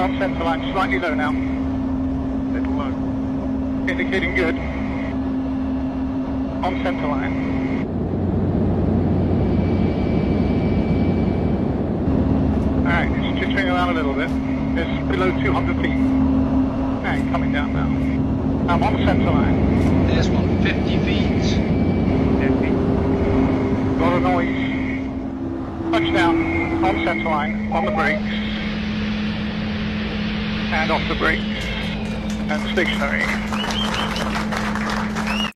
On centre line, slightly low now. Little low. Indicating good. On centre line. Alright, it's jittering around a little bit. It's below 200 feet. And coming down now. I'm on centre line. There's one, 50 feet. 50. A lot of noise. Touchdown on centre line, on the brakes. And off the brakes. And stationary.